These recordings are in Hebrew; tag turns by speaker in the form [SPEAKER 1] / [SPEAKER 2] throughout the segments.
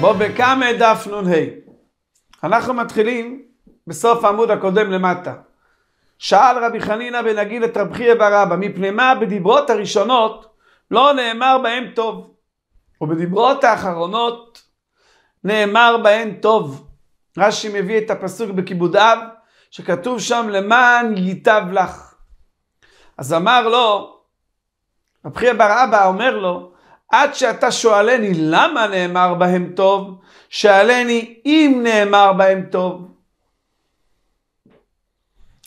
[SPEAKER 1] בו בקמא דף נ"ה. אנחנו מתחילים בסוף העמוד הקודם למטה. שאל רבי חנינא בן הגיל את רב חייא בר אבא, מפני מה בדיברות הראשונות לא נאמר בהם טוב, ובדיברות האחרונות נאמר בהן טוב. רש"י מביא את הפסוק בכיבוד אב, שכתוב שם למען ייטב לך. אז אמר לו, רב חייא בר אבא אומר לו, עד שאתה שואלני למה נאמר בהם טוב, שאלני אם נאמר בהם טוב.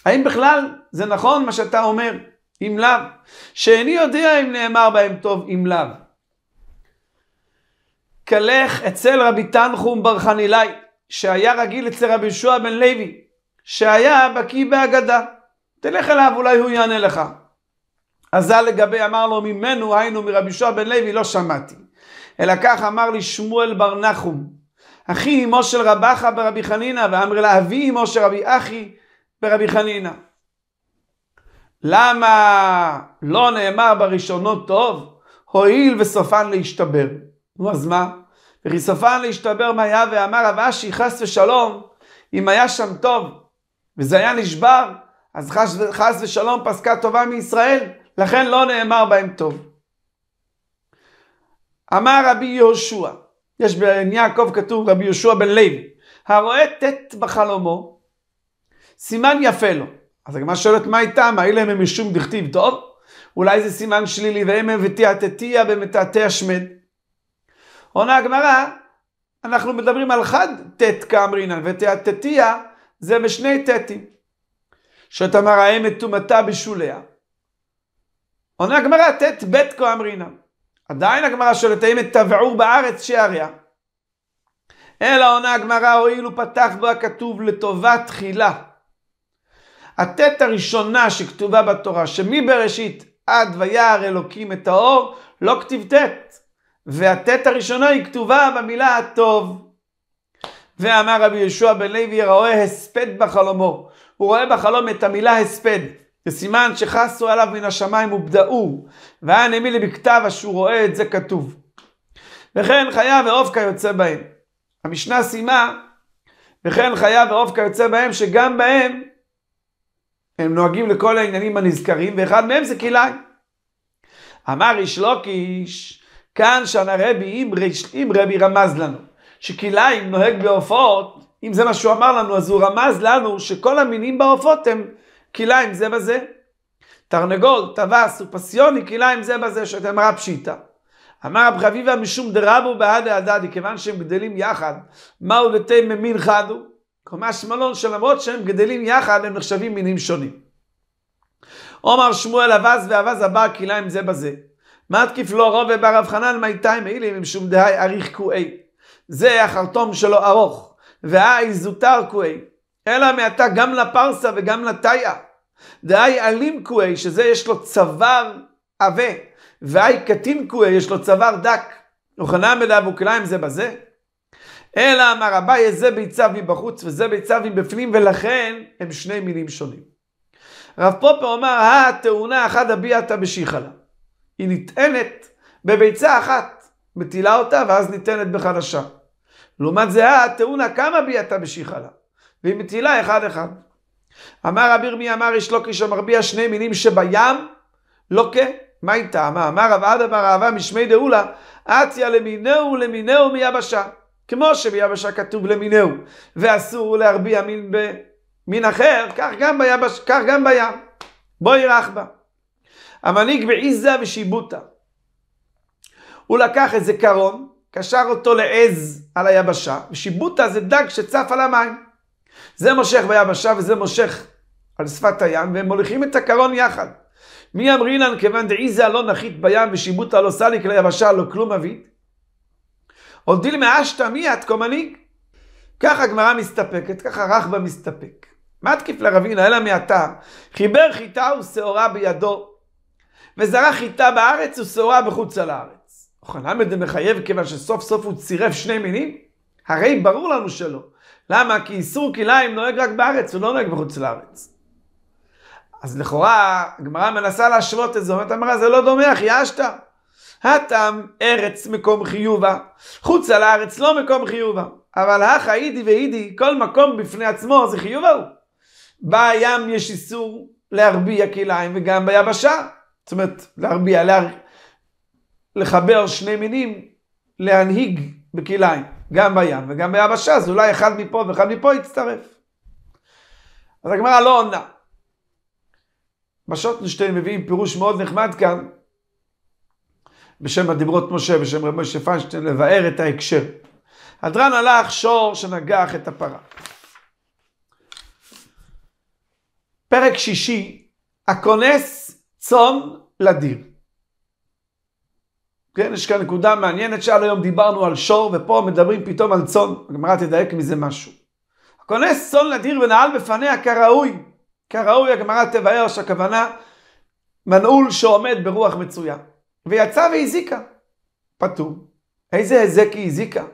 [SPEAKER 1] האם בכלל זה נכון מה שאתה אומר? אם לאו. שאיני יודע אם נאמר בהם טוב, אם לאו. כלך אצל רבי תנחום בר חנילאי, שהיה רגיל אצל רבי יהושע בן לוי, שהיה בקיא בהגדה. תלך אליו, אולי הוא יענה לך. אזל לגבי אמר לו ממנו, היינו מרבי יהושע בן לוי, לא שמעתי. אלא כך אמר לי שמואל בר נחום, אחי אמו של רבחה ברבי חנינא, ואמר לה אבי אמו של רבי אחי ברבי חנינא. למה לא נאמר בראשונות טוב? הואיל וסופן להשתבר. נו אז מה? וכי סופן להשתבר מה היה ואמר רב אשי חס ושלום, אם היה שם טוב וזה היה נשבר, אז חס, חס ושלום פסקה טובה מישראל, לכן לא נאמר בהם טוב. אמר רבי יהושע, יש בעין יעקב כתוב רבי יהושע בן לוי, הרואה ט' בחלומו, סימן יפה לו. אז הגמרא שואלת מה איתם, האלה הם משום דכתיב טוב? אולי זה סימן שלילי והם ותיעתתיה במתעתי השמד. עונה הגמרא, אנחנו מדברים על חד ט' כאמרינן, ותיעתתיה זה בשני ט'ים. שאתה אמר האם מטומאתה בשוליה. עונה הגמרא ט' ב' כאמרינן. עדיין הגמרא שואלת האם תבעור בארץ שעריה. אלא עונה הגמרא הואיל ופתח בו הכתוב לטובת תחילה. הט' הראשונה שכתובה בתורה, שמבראשית עד וירא אלוקים את האור, לא כתיב ט', והט' הראשונה היא כתובה במילה הטוב. ואמר רבי יהושע בן לוי, רואה הספד בחלומו. הוא רואה בחלום את המילה הספד. זה סימן שחסו עליו מן השמיים ובדאו, והיה נמי לי בכתב אשר רואה את זה כתוב. וכן חיה ועוף כיוצא בהם. המשנה סיימה, וכן חיה ועוף כיוצא בהם, שגם בהם הם נוהגים לכל העניינים הנזכרים, ואחד מהם זה כלאיים. אמר איש לוקיש, כאן שנה רבי, אם, אם רבי רמז לנו, שכלאיים נוהג בעופות, אם זה מה שהוא אמר לנו, אז הוא רמז לנו שכל המינים בעופות הם כלאיים זה בזה. תרנגול, טווס ופסיוני, כלאיים זה בזה, שאתם רב פשיטא. אמר רב חביבה משום דרבו בעדה הדדי, כיוון שהם גדלים יחד, מהו לתי ממין חדו? כלומר שמלון שלמרות שהם גדלים יחד, הם נחשבים מינים שונים. עומר שמואל אבז ואבז הבא כלאיים זה בזה. מתקיף לו רובה בר רב חנן מייתיים מילים עם שום דהי אריך כואי. זה החרטום שלו ארוך, והאי זוטר כואי. אלא מעתה גם לפרסה וגם לתאיה. דהי אלים כואי, שזה יש לו צוואר עבה, והאי קטין כואי, יש לו צוואר דק. וכנם אליו וכליים זה בזה. אלא אמר אביי זה ביציו מבחוץ וזה ביציו מבפנים ולכן הם שני מינים שונים. רב פופר אומר התאונה אחת הביעתה בשיחלה. היא נטענת בביצה אחת, מטילה אותה ואז ניתנת בחדשה. לעומת זה התאונה כמה ביעתה בשיחלה. והיא מטילה אחד אחד. אמר רבי ירמי אמר יש לוקיש המרביע שני מינים שבים לוקה. מה היא טעמה? אמר רב עדה בר אהבה משמי דאולה אציה למינהו למינהו מיבשה. כמו שביבשה כתוב למינהו ואסור להרביע מין במין אחר, כך גם, ביבש, כך גם בים. בוא ירח בה. המנהיג בעיזה ושיבוטה. הוא לקח איזה קרון, קשר אותו לעז על היבשה, ושיבוטה זה דג שצף על המים. זה מושך ביבשה וזה מושך על שפת הים, והם מוליכים את הקרון יחד. מי אמרינן כיוון דעיזה לא נחית בים ושיבוטה לא סליק ליבשה לא כלום אבית? עוד דיל מאשתא מי את כמנהיג? ככה הגמרא מסתפקת, ככה רחבא מסתפק. מה תקיף לרבינה אלא מעתה? חיבר חיטה ושעורה בידו, וזרע חיטה בארץ ושעורה בחוץ על הארץ. אוכל זה מחייב כיוון שסוף סוף הוא צירף שני מינים? הרי ברור לנו שלא. למה? כי איסור כלאיים נוהג רק בארץ, הוא לא נוהג בחוץ לארץ. אז לכאורה, הגמרא מנסה להשוות את זה, אומרת הגמרא, זה לא דומה, אחי אשתא. הטעם ארץ מקום חיובה, חוצה לארץ לא מקום חיובה. אבל הכא אידי ואידי, כל מקום בפני עצמו זה חיובה הוא. בים יש איסור להרביע כליים וגם ביבשה. זאת אומרת, להרביע, להר... לחבר שני מינים, להנהיג בכליים, גם בים וגם ביבשה, אז אולי אחד מפה ואחד מפה יצטרף. אז הגמרא לא עונה. בשוטנשטיין מביאים פירוש מאוד נחמד כאן, בשם הדיברות משה, בשם רב משה פיינשטיין, לבאר את ההקשר. הדרן הלך שור שנגח את הפרה. פרק שישי, הכונס צאן לדיר. כן, יש כאן נקודה מעניינת שעד היום דיברנו על שור, ופה מדברים פתאום על צאן. הגמרא תדייק מזה משהו. הכונס צאן לדיר ונעל בפניה כראוי. כראוי הגמרא תבאר שהכוונה מנעול שעומד ברוח מצויה. ויצא והזיקה. פטור. איזה היזק היא הזיקה?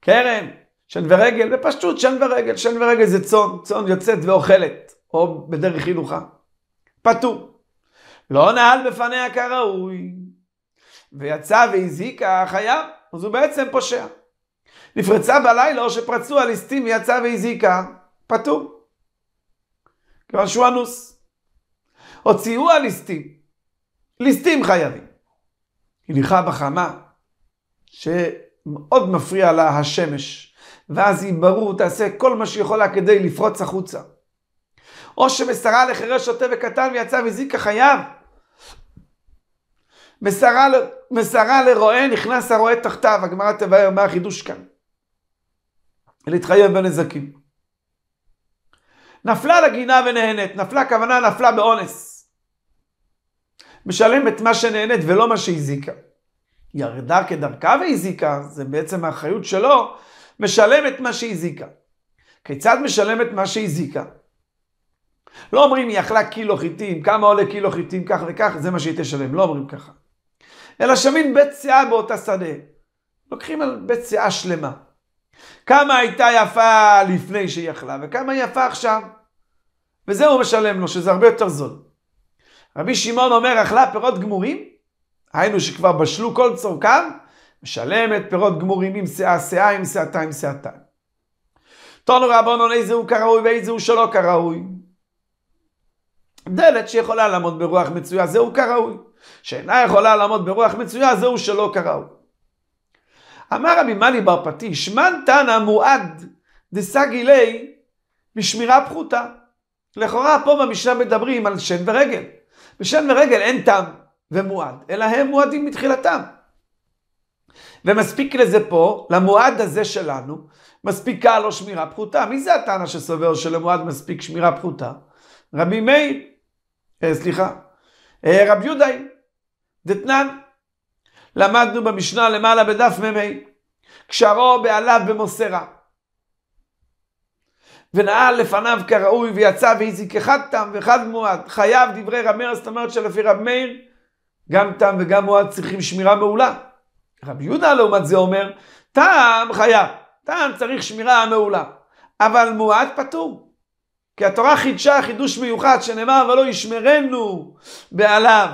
[SPEAKER 1] קרן, שן ורגל, בפשטות שן ורגל, שן ורגל זה צאן, צאן יוצאת ואוכלת, או בדרך הילוכה. פטור. לא נעל בפניה כראוי, ויצא והזיקה חייב, אז הוא בעצם פושע. נפרצה בלילה או שפרצו הליסטים ויצא והזיקה, פטור. כיוון שהוא אנוס. הוציאו הליסטים, ליסטים חייבים. הליכה בחמה, שמאוד מפריע לה השמש, ואז היא ברור תעשה כל מה שהיא יכולה כדי לפרוץ החוצה. או שמסרה לחירש שוטה וקטן ויצא והזיקה חייב. מסרה, מסרה לרועה, נכנס הרועה תחתיו, הגמרא תבהר מה החידוש כאן. להתחייב בנזקים. נפלה לגינה ונהנית, נפלה כוונה נפלה באונס. משלם את מה שנהנית ולא מה שהזיקה. ירדה כדרכה והזיקה, זה בעצם האחריות שלו, משלם את מה שהזיקה. כיצד משלם את מה שהזיקה? לא אומרים היא אכלה קילו חיטים, כמה עולה קילו חיטים, כך וכך, זה מה שהיא תשלם, לא אומרים ככה. אלא שמים בית שאה באותה שדה. לוקחים על בית שאה שלמה. כמה הייתה יפה לפני שהיא אכלה, וכמה היא יפה עכשיו. וזה הוא משלם לו, שזה הרבה יותר זול. רבי שמעון אומר, אכלה פירות גמורים, היינו שכבר בשלו כל צורכם, משלם את פירות גמורים עם שאה שאה, עם שאתה עם שאתה. תונו רבונון איזה הוא כראוי ואיזה הוא שלא כראוי. דלת שיכולה לעמוד ברוח מצויה, זהו כראוי. שאינה יכולה לעמוד ברוח מצויה, זהו שלא כראוי. אמר רבי מאלי בר פטיש, מן תנא מועד דסגי ליה בשמירה פחותה. לכאורה פה במשנה מדברים על שן ורגל. בשן ורגל אין טעם ומועד, אלא הם מועדים מתחילתם. ומספיק לזה פה, למועד הזה שלנו, מספיקה לו שמירה פחותה. מי זה הטענה שסובר שלמועד מספיק שמירה פחותה? רבי מאיר, אה, סליחה, אה, רבי יהודאי, דתנן. למדנו במשנה למעלה בדף מ"ה, קשרו בעליו במוסרה. ונעל לפניו כראוי ויצא והזיק אחד תם ואחד מועד. חייב דברי רב מאיר, זאת אומרת שלפי רב מאיר, גם תם וגם מועד צריכים שמירה מעולה. רב יהודה לעומת זה אומר, תם חייב, תם צריך שמירה מעולה, אבל מועד פטור. כי התורה חידשה חידוש מיוחד שנאמר ולא ישמרנו בעליו.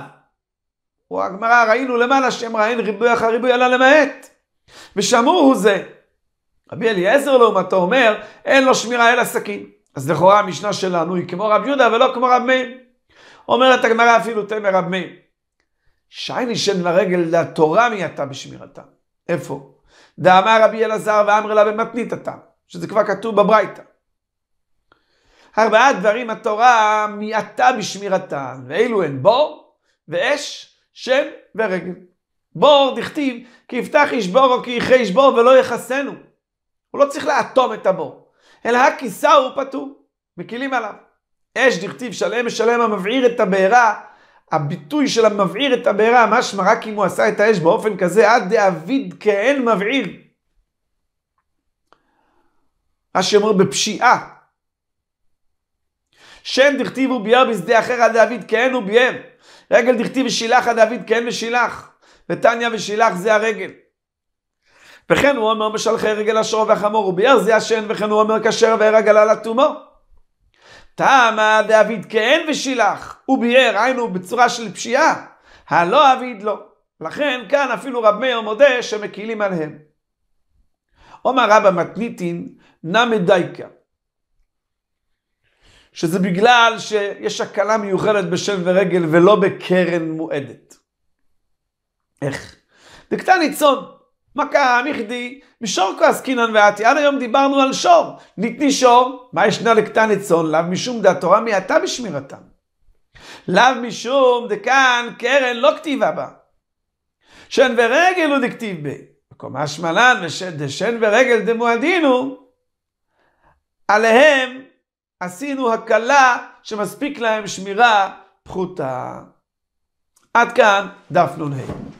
[SPEAKER 1] הגמרא ראינו למעלה שאמרה אין ריבוי אחר ריבוי אלא למעט. ושמור הוא זה. רבי אליעזר לעומתו אומר אין לו שמירה אלא סכין. אז לכאורה המשנה שלנו היא כמו רב יהודה ולא כמו רב מאיר. אומרת הגמרא אפילו תמר רב מאיר. שייני שן לרגל לתורה מי אתה בשמירתה. איפה? דאמר רבי אלעזר ואמר לה במתניתתה. שזה כבר כתוב בברייתא. ארבעה דברים התורה מיעטה בשמירתן, ואלו הן בור ואש, שם ורגל. בור דכתיב כי יפתח איש בור או כי יכרה איש בור ולא יחסנו. הוא לא צריך לאטום את הבור, אלא הכיסה הוא פטור, מקילים עליו. אש דכתיב שלם משלם המבעיר את הבעירה, הביטוי של המבעיר את הבעירה, משמע רק אם הוא עשה את האש באופן כזה, עד דאביד כאין מבעיר. מה שאומר בפשיעה. שם דכתיב וביער בשדה אחר עד דאביד כהן וביער. רגל דכתיב ושילח עד דאביד כהן ושילח. ותניא ושילח זה הרגל. וכן הוא אומר משלחי רגל השור והחמור וביער זה השן וכן הוא אומר כשר והרגל על התומו. תמה דאביד כהן ושילח וביער היינו בצורה של פשיעה. הלא אביד לא. לכן כאן אפילו רב מאיר מודה שמקילים עליהם. עומר רבא מתניתין נמי דייקה. שזה בגלל שיש הקלה מיוחדת בשם ורגל ולא בקרן מועדת. איך? דקתן ניצון, מה קרה מכדי משור כעסקינן ועתי, עד היום דיברנו על שור, ניתני שור, מה ישנה לקטן ניצון, לאו משום דהתורה מעטה בשמירתם. לאו משום דכאן קרן לא כתיבה בה. שן ורגל הוא דכתיב בה. מקומה שמלן ושן ורגל דמועדינו, עליהם עשינו הקלה שמספיק להם שמירה פחותה. עד כאן דף נ"ה.